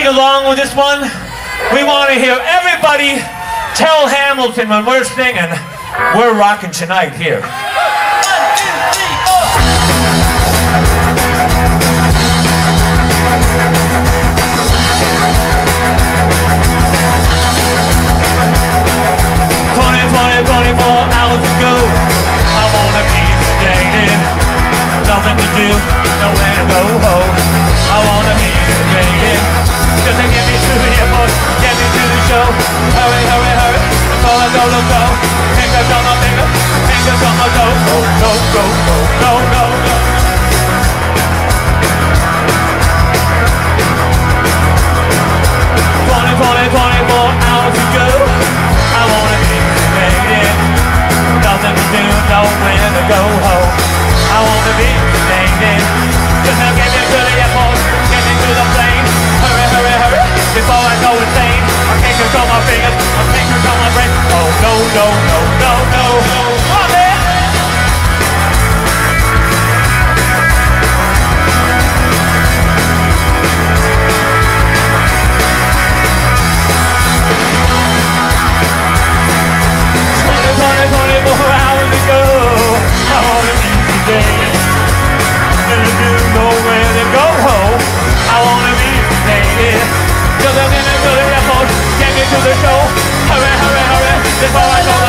sing along with this one? We want to hear everybody tell Hamilton when we're singing, we're rocking tonight here. Twenty, twenty, twenty-four go, go, go. Fingers on my finger, fingers on my toe. Go, go, go, go, go, go, go. Twenty, twenty, twenty-four hours ago, I wanna be sedated. Nothing to do, nowhere to go home. I wanna be sedated. Just now get me to the airport, get me to the plane. Hurry, hurry, hurry, before I go insane. I can't control my fingers, no, no, no, no, hours I wanna be. Gonna to go home. I wanna be sedated. Just a minute to the airport, get me to the show. Hurry, hurry, hurry, before